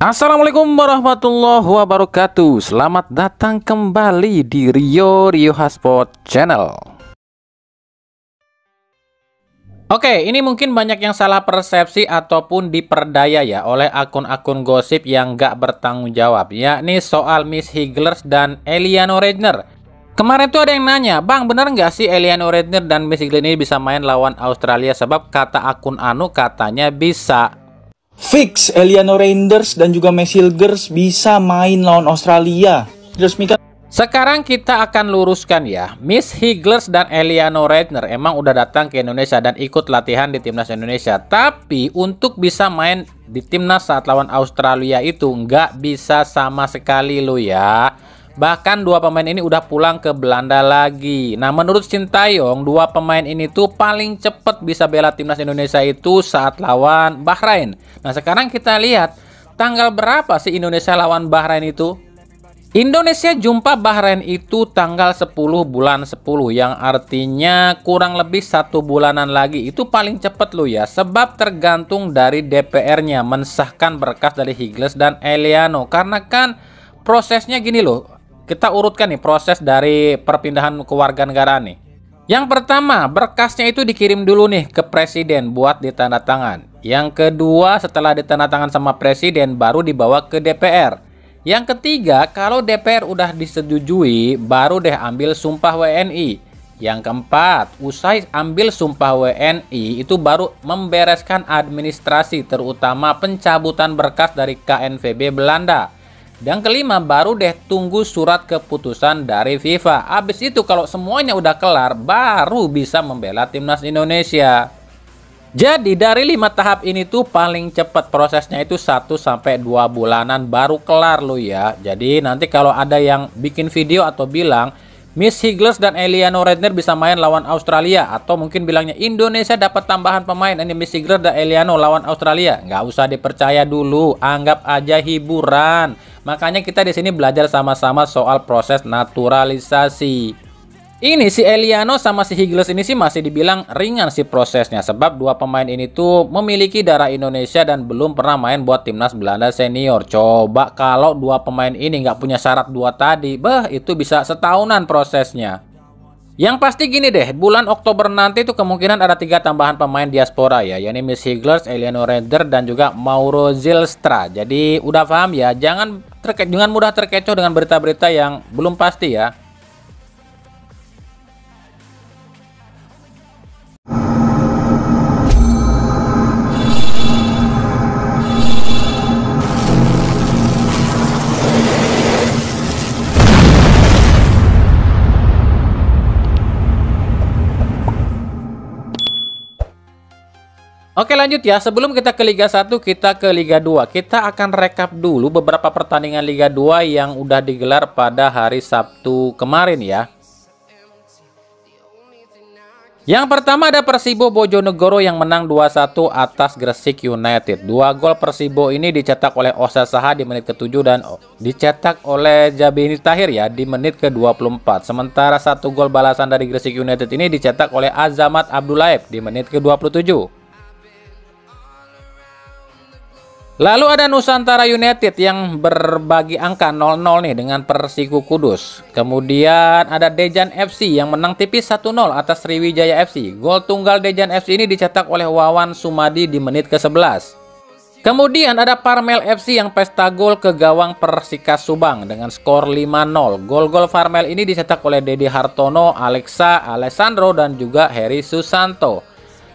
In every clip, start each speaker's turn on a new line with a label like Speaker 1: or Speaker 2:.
Speaker 1: Assalamualaikum warahmatullahi wabarakatuh. Selamat datang kembali di Rio Rio Hasport Channel. Oke, ini mungkin banyak yang salah persepsi ataupun diperdaya ya oleh akun-akun gosip yang gak bertanggung jawab yakni soal Miss Higlers dan Eliano Regner Kemarin tuh ada yang nanya, Bang bener nggak sih Eliano Regner dan Miss Higlers ini bisa main lawan Australia? Sebab kata akun Anu katanya bisa
Speaker 2: Fix Eliano Reinders dan juga Messilgers bisa main lawan Australia. Diresmikan
Speaker 1: sekarang kita akan luruskan ya, Miss Higlers dan Eliano Reitner emang udah datang ke Indonesia dan ikut latihan di timnas Indonesia. Tapi untuk bisa main di timnas saat lawan Australia itu nggak bisa sama sekali lo ya. Bahkan dua pemain ini udah pulang ke Belanda lagi. Nah menurut Sintayong, dua pemain ini tuh paling cepet bisa bela timnas Indonesia itu saat lawan Bahrain. Nah sekarang kita lihat tanggal berapa sih Indonesia lawan Bahrain itu? Indonesia jumpa Bahrain itu tanggal 10 bulan 10 yang artinya kurang lebih satu bulanan lagi itu paling cepet loh ya sebab tergantung dari DPR-nya mensahkan berkas dari Higles dan Eliano karena kan prosesnya gini loh kita urutkan nih proses dari perpindahan kewarganegaraan nih yang pertama berkasnya itu dikirim dulu nih ke presiden buat ditandatangan yang kedua setelah ditandatangan sama presiden baru dibawa ke DPR yang ketiga, kalau DPR udah disetujui, baru deh ambil sumpah WNI. Yang keempat, usai ambil sumpah WNI, itu baru membereskan administrasi, terutama pencabutan berkas dari KNVB Belanda. Dan kelima, baru deh tunggu surat keputusan dari FIFA. Abis itu kalau semuanya udah kelar, baru bisa membela timnas Indonesia. Jadi dari lima tahap ini tuh paling cepat prosesnya itu 1 sampai 2 bulanan baru kelar lo ya. Jadi nanti kalau ada yang bikin video atau bilang Miss Higgles dan Eliano Redner bisa main lawan Australia atau mungkin bilangnya Indonesia dapat tambahan pemain ini Miss Higgles dan Eliano lawan Australia. Nggak usah dipercaya dulu, anggap aja hiburan. Makanya kita di sini belajar sama-sama soal proses naturalisasi. Ini si Eliano sama si Higles ini sih masih dibilang ringan sih prosesnya sebab dua pemain ini tuh memiliki darah Indonesia dan belum pernah main buat timnas Belanda senior. Coba kalau dua pemain ini nggak punya syarat dua tadi, bah itu bisa setahunan prosesnya. Yang pasti gini deh, bulan Oktober nanti itu kemungkinan ada tiga tambahan pemain diaspora ya, yakni Miss Higlers, Eliano Render, dan juga Mauro Zilstra. Jadi udah paham ya, jangan terke jangan mudah terkecoh dengan berita-berita yang belum pasti ya. Oke lanjut ya, sebelum kita ke Liga 1, kita ke Liga 2. Kita akan rekap dulu beberapa pertandingan Liga 2 yang udah digelar pada hari Sabtu kemarin ya. Yang pertama ada Persibo Bojonegoro yang menang 2-1 atas Gresik United. Dua gol Persibo ini dicetak oleh Osa Saha di menit ke-7 dan dicetak oleh Jabini Tahir ya di menit ke-24. Sementara satu gol balasan dari Gresik United ini dicetak oleh Azamat Abdulaev di menit ke-27. Lalu ada Nusantara United yang berbagi angka 0-0 nih dengan Persiku Kudus. Kemudian ada Dejan FC yang menang tipis 1-0 atas Sriwijaya FC. Gol tunggal Dejan FC ini dicetak oleh Wawan Sumadi di menit ke-11. Kemudian ada Parmel FC yang pesta gol ke gawang Persika Subang dengan skor 5-0. Gol-gol Parmel ini dicetak oleh Dedi Hartono, Alexa, Alessandro, dan juga Heri Susanto.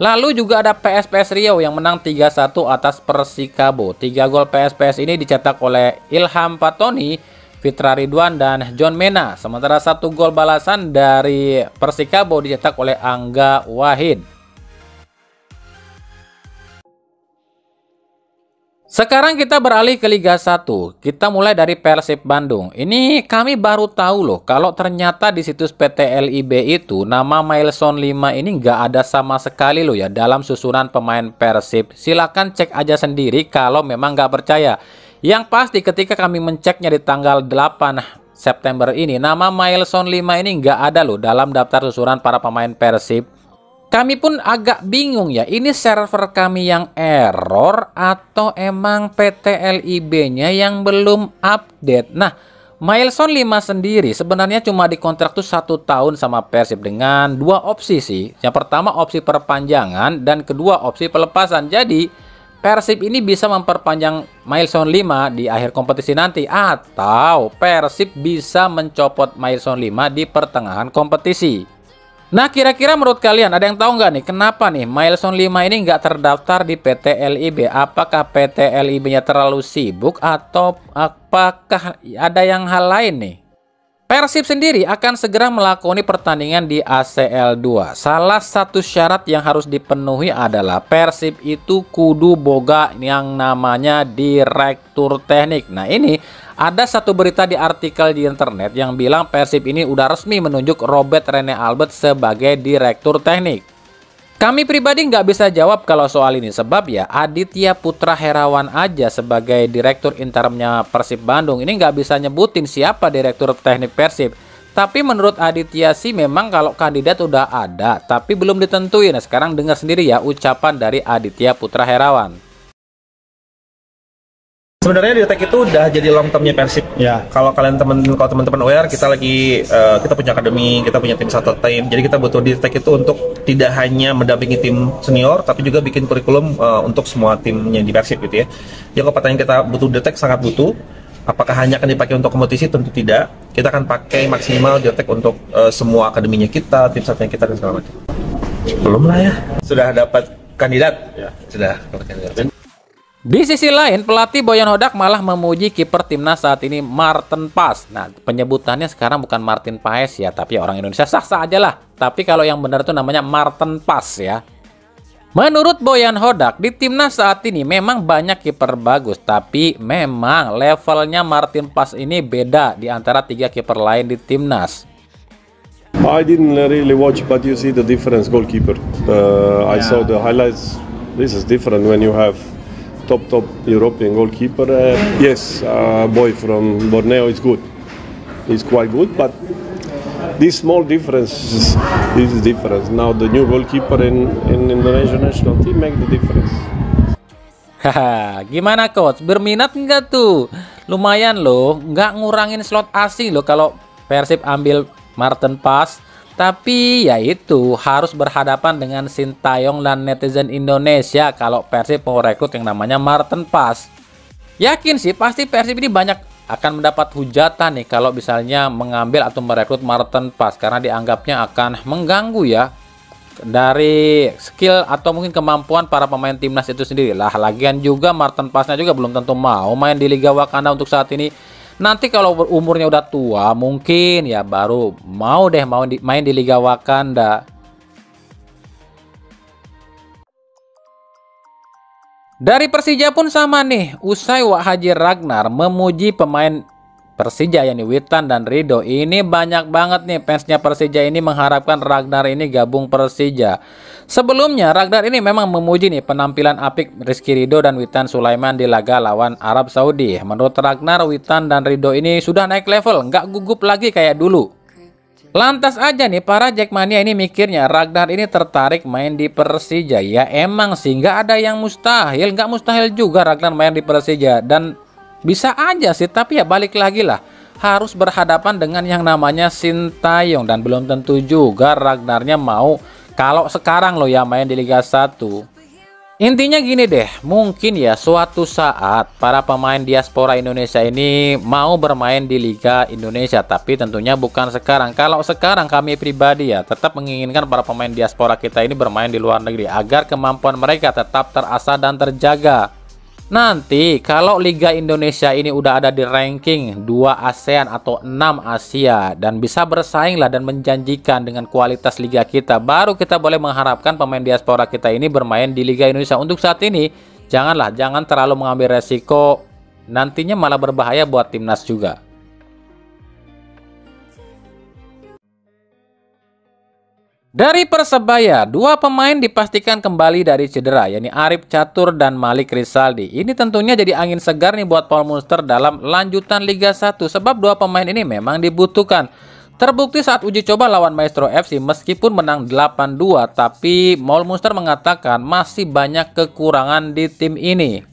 Speaker 1: Lalu juga ada PSPS Riau yang menang 3-1 atas Persikabo. Tiga gol PSPS ini dicetak oleh Ilham Patoni, Fitra Ridwan, dan John Mena. Sementara satu gol balasan dari Persikabo dicetak oleh Angga Wahid. Sekarang kita beralih ke Liga 1. Kita mulai dari Persib Bandung. Ini kami baru tahu loh kalau ternyata di situs PT LIB itu nama Milestone 5 ini nggak ada sama sekali loh ya dalam susunan pemain Persib. Silahkan cek aja sendiri kalau memang nggak percaya. Yang pasti ketika kami menceknya di tanggal 8 September ini nama Milestone 5 ini nggak ada loh dalam daftar susunan para pemain Persib. Kami pun agak bingung ya, ini server kami yang error atau emang PT LIB-nya yang belum update. Nah, Milestone 5 sendiri sebenarnya cuma dikontrak tuh satu tahun sama Persib dengan dua opsi sih. Yang pertama opsi perpanjangan dan kedua opsi pelepasan. Jadi Persib ini bisa memperpanjang milestone 5 di akhir kompetisi nanti atau Persib bisa mencopot milestone 5 di pertengahan kompetisi. Nah kira-kira menurut kalian ada yang tahu nggak nih kenapa nih milestone 5 ini nggak terdaftar di PT LIB? Apakah PT LIB-nya terlalu sibuk atau apakah ada yang hal lain nih? Persib sendiri akan segera melakoni pertandingan di ACL 2. Salah satu syarat yang harus dipenuhi adalah Persib itu kudu boga yang namanya direktur teknik. Nah ini ada satu berita di artikel di internet yang bilang Persib ini udah resmi menunjuk Robert Rene Albert sebagai direktur teknik. Kami pribadi nggak bisa jawab kalau soal ini sebab ya Aditya Putra Herawan aja sebagai direktur interimnya Persib Bandung ini nggak bisa nyebutin siapa direktur teknik Persib. Tapi menurut Aditya sih memang kalau kandidat udah ada tapi belum ditentuin. Nah, sekarang dengar sendiri ya ucapan dari Aditya Putra Herawan.
Speaker 3: Sebenarnya di Tek itu udah jadi long termnya Persib. Ya. Kalau kalian teman kalau teman-teman aware, kita lagi uh, kita punya akademi, kita punya tim satu tim. Jadi kita butuh di Tek itu untuk tidak hanya mendampingi tim senior, tapi juga bikin kurikulum uh, untuk semua timnya di Persib gitu ya. Jadi kalau pertanyaan kita butuh di Tek sangat butuh. Apakah hanya akan dipakai untuk kompetisi? Tentu tidak. Kita akan pakai maksimal di Tek untuk uh, semua akademinya kita, tim satunya kita dan segala macam. Belum lah ya. Sudah dapat kandidat? Ya. Sudah dapat kandidat.
Speaker 1: Di sisi lain, pelatih Boyan Hodak malah memuji kiper timnas saat ini Martin Pas. Nah, penyebutannya sekarang bukan Martin Paes ya, tapi orang Indonesia sah-sah aja lah. Tapi kalau yang benar itu namanya Martin Pas ya. Menurut Boyan Hodak, di timnas saat ini memang banyak kiper bagus, tapi memang levelnya Martin Pas ini beda di antara tiga kiper lain di timnas.
Speaker 4: I didn't really watch, but you see the difference goalkeeper. Uh, I saw the highlights. This is different when you have top top European goalkeeper. Uh, yes, uh, boy from Borneo is good. He's quite good, but this small difference is difference. Now the new goalkeeper in, in Indonesian national team make the difference.
Speaker 1: Haha, gimana coach? Berminat nggak tuh? Lumayan loh, nggak ngurangin slot asing loh kalau Persib ambil Martin Pass tapi ya itu harus berhadapan dengan Sintayong dan netizen Indonesia kalau Persib mau rekrut yang namanya Martin Pass. Yakin sih pasti Persib ini banyak akan mendapat hujatan nih kalau misalnya mengambil atau merekrut Martin Pass karena dianggapnya akan mengganggu ya dari skill atau mungkin kemampuan para pemain timnas itu sendiri lah. Lagian juga Martin Passnya juga belum tentu mau main di Liga Wakanda untuk saat ini Nanti kalau umurnya udah tua, mungkin ya baru mau deh mau di, main di Liga Wakanda. Dari Persija pun sama nih, usai Wak Haji Ragnar memuji pemain Persija yakni Witan dan Rido. Ini banyak banget nih fansnya Persija ini mengharapkan Ragnar ini gabung Persija. Sebelumnya, Ragnar ini memang memuji nih penampilan apik Rizky Ridho dan Witan Sulaiman di laga lawan Arab Saudi. Menurut Ragnar, Witan dan Ridho ini sudah naik level, nggak gugup lagi kayak dulu. Lantas aja nih para Jackmania ini mikirnya Ragnar ini tertarik main di Persija. Ya emang sih nggak ada yang mustahil, nggak mustahil juga Ragnar main di Persija. Dan bisa aja sih, tapi ya balik lagi lah harus berhadapan dengan yang namanya Sintayong. Dan belum tentu juga Ragnarnya mau kalau sekarang lo ya main di Liga 1 Intinya gini deh, mungkin ya suatu saat para pemain diaspora Indonesia ini mau bermain di Liga Indonesia, tapi tentunya bukan sekarang. Kalau sekarang kami pribadi ya tetap menginginkan para pemain diaspora kita ini bermain di luar negeri agar kemampuan mereka tetap terasa dan terjaga. Nanti kalau Liga Indonesia ini udah ada di ranking 2 ASEAN atau 6 Asia dan bisa bersaing lah dan menjanjikan dengan kualitas liga kita, baru kita boleh mengharapkan pemain diaspora kita ini bermain di Liga Indonesia. Untuk saat ini, janganlah jangan terlalu mengambil resiko nantinya malah berbahaya buat timnas juga. Dari Persebaya, dua pemain dipastikan kembali dari cedera, yakni Arif Catur dan Malik Rizaldi. Ini tentunya jadi angin segar nih buat Paul Munster dalam lanjutan Liga 1, sebab dua pemain ini memang dibutuhkan. Terbukti saat uji coba lawan Maestro FC meskipun menang 8-2 tapi Maul Munster mengatakan masih banyak kekurangan di tim ini.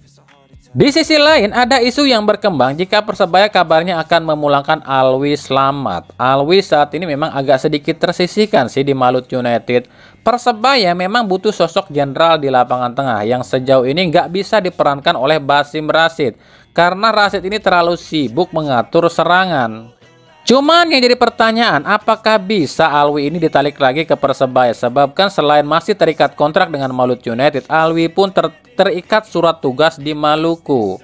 Speaker 1: Di sisi lain ada isu yang berkembang jika Persebaya kabarnya akan memulangkan Alwi Slamet. Alwi saat ini memang agak sedikit tersisihkan sih di Malut United. Persebaya memang butuh sosok jenderal di lapangan tengah yang sejauh ini nggak bisa diperankan oleh Basim Rasid karena Rasid ini terlalu sibuk mengatur serangan. Cuman yang jadi pertanyaan, apakah bisa Alwi ini ditarik lagi ke Persebaya? Sebabkan selain masih terikat kontrak dengan Malut United, Alwi pun ter terikat surat tugas di Maluku.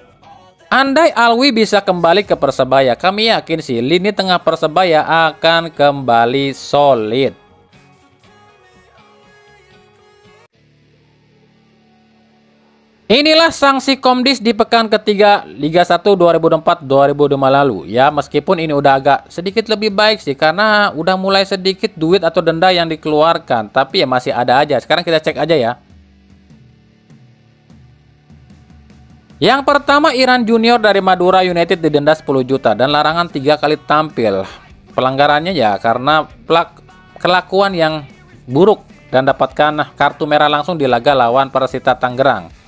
Speaker 1: Andai Alwi bisa kembali ke Persebaya, kami yakin sih lini tengah Persebaya akan kembali solid. Inilah sanksi Komdis di pekan ketiga Liga 1 2004-2005 lalu. Ya, meskipun ini udah agak sedikit lebih baik sih karena udah mulai sedikit duit atau denda yang dikeluarkan, tapi ya masih ada aja. Sekarang kita cek aja ya. Yang pertama Iran Junior dari Madura United didenda 10 juta dan larangan tiga kali tampil. Pelanggarannya ya karena plak kelakuan yang buruk dan dapatkan kartu merah langsung di laga lawan Persita Tangerang.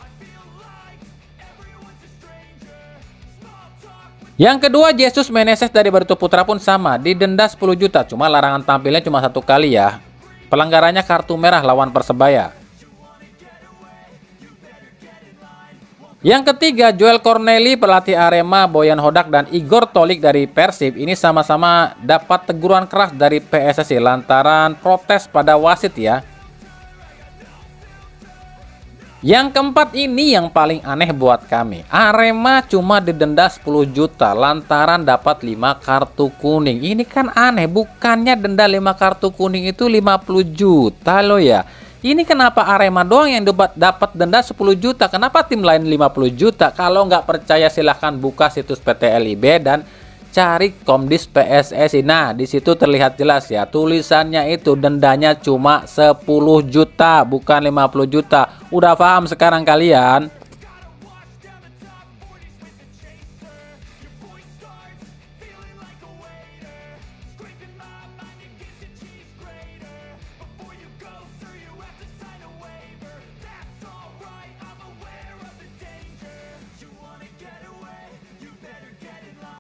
Speaker 1: Yang kedua, Jesus Meneses dari Barito Putra pun sama, didenda 10 juta, cuma larangan tampilnya cuma satu kali ya. Pelanggarannya kartu merah lawan Persebaya. Yang ketiga, Joel Corneli pelatih Arema, Boyan Hodak dan Igor Tolik dari Persib ini sama-sama dapat teguran keras dari PSSI lantaran protes pada wasit ya. Yang keempat ini yang paling aneh buat kami. Arema cuma didenda 10 juta lantaran dapat 5 kartu kuning. Ini kan aneh, bukannya denda 5 kartu kuning itu 50 juta loh ya. Ini kenapa Arema doang yang dapat denda 10 juta? Kenapa tim lain 50 juta? Kalau nggak percaya silahkan buka situs PT LIB dan cari Komdis PSSI. Nah, di situ terlihat jelas ya, tulisannya itu dendanya cuma 10 juta, bukan 50 juta. Udah paham sekarang kalian?